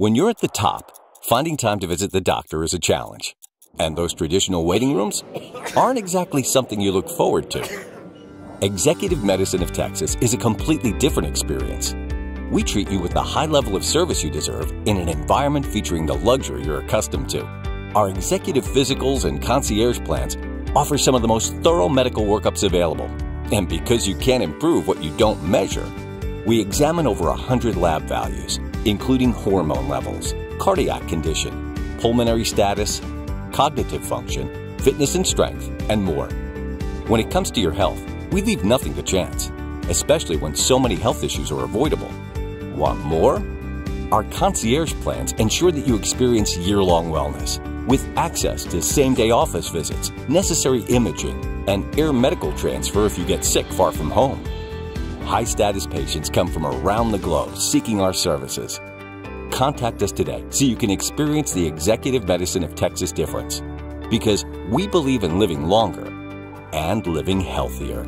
When you're at the top, finding time to visit the doctor is a challenge. And those traditional waiting rooms aren't exactly something you look forward to. Executive Medicine of Texas is a completely different experience. We treat you with the high level of service you deserve in an environment featuring the luxury you're accustomed to. Our executive physicals and concierge plans offer some of the most thorough medical workups available. And because you can't improve what you don't measure, we examine over 100 lab values, including hormone levels, cardiac condition, pulmonary status, cognitive function, fitness and strength, and more. When it comes to your health, we leave nothing to chance, especially when so many health issues are avoidable. Want more? Our concierge plans ensure that you experience year long wellness with access to same day office visits, necessary imaging, and air medical transfer if you get sick far from home. High status patients come from around the globe seeking our services. Contact us today so you can experience the executive medicine of Texas difference. Because we believe in living longer and living healthier.